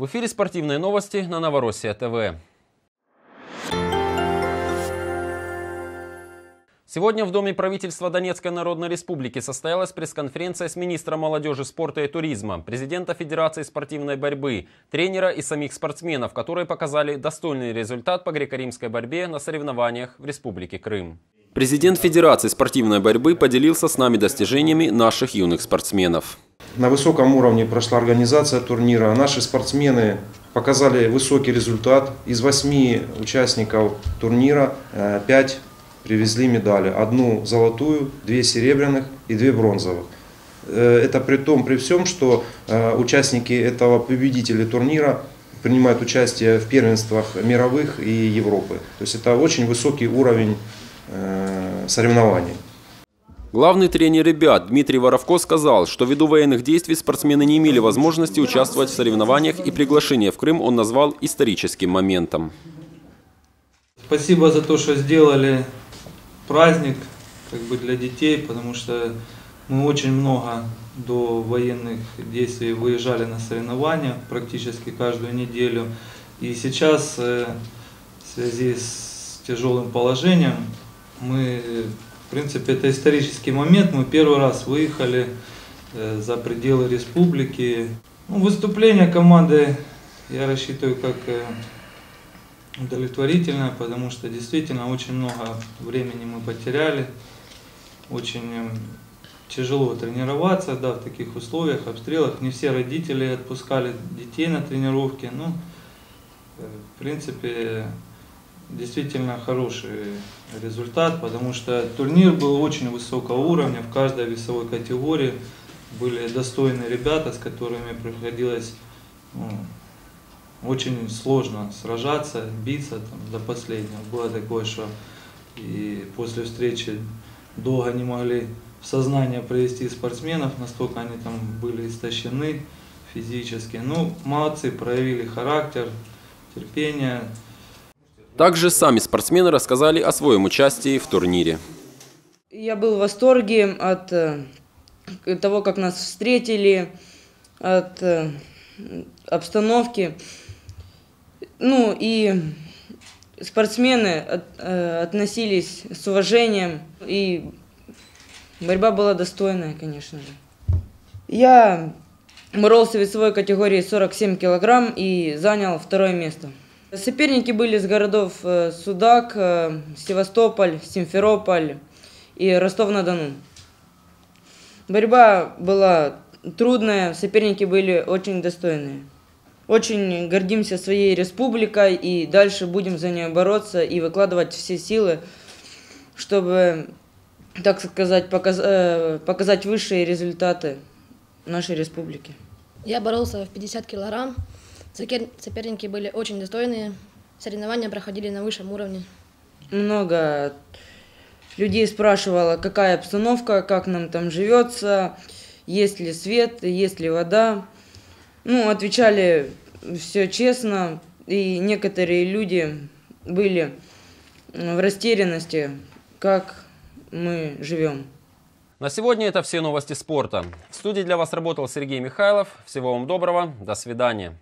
В эфире спортивные новости на Новороссия ТВ. Сегодня в Доме правительства Донецкой Народной Республики состоялась пресс-конференция с министром молодежи, спорта и туризма, президента Федерации спортивной борьбы, тренера и самих спортсменов, которые показали достойный результат по греко-римской борьбе на соревнованиях в Республике Крым. Президент Федерации спортивной борьбы поделился с нами достижениями наших юных спортсменов. На высоком уровне прошла организация турнира. Наши спортсмены показали высокий результат. Из восьми участников турнира э, пять привезли медали. Одну золотую, две серебряных и две бронзовых. Э, это при том, при всем, что э, участники этого победители турнира принимают участие в первенствах мировых и Европы. То есть это очень высокий уровень соревнований. Главный тренер ребят Дмитрий Воровко сказал, что ввиду военных действий спортсмены не имели возможности участвовать в соревнованиях и приглашение в Крым он назвал историческим моментом. Спасибо за то, что сделали праздник как бы для детей, потому что мы очень много до военных действий выезжали на соревнования практически каждую неделю. И сейчас э, в связи с тяжелым положением мы в принципе, это исторический момент. Мы первый раз выехали э, за пределы республики. Ну, выступление команды я рассчитываю как э, удовлетворительное, потому что действительно очень много времени мы потеряли. Очень э, тяжело тренироваться да, в таких условиях, обстрелах. Не все родители отпускали детей на тренировки. Ну, в принципе, действительно хороший результат, потому что турнир был очень высокого уровня, в каждой весовой категории были достойные ребята, с которыми приходилось ну, очень сложно сражаться, биться там, до последнего. Было такое, что и после встречи долго не могли в сознание провести спортсменов, настолько они там были истощены физически. Ну, молодцы, проявили характер, терпение. Также сами спортсмены рассказали о своем участии в турнире. Я был в восторге от э, того, как нас встретили, от э, обстановки. Ну и спортсмены от, э, относились с уважением, и борьба была достойная, конечно же. Я боролся в весовой категории 47 килограмм и занял второе место. Соперники были из городов э, Судак, э, Севастополь, Симферополь и Ростов-на-Дону. Борьба была трудная, соперники были очень достойные. Очень гордимся своей республикой и дальше будем за нее бороться и выкладывать все силы, чтобы, так сказать, показ, э, показать высшие результаты нашей республики. Я боролся в 50 килограмм. Соперники были очень достойные. Соревнования проходили на высшем уровне. Много людей спрашивало, какая обстановка, как нам там живется, есть ли свет, есть ли вода. Ну, отвечали все честно, и некоторые люди были в растерянности, как мы живем. На сегодня это все новости спорта. В студии для вас работал Сергей Михайлов. Всего вам доброго. До свидания.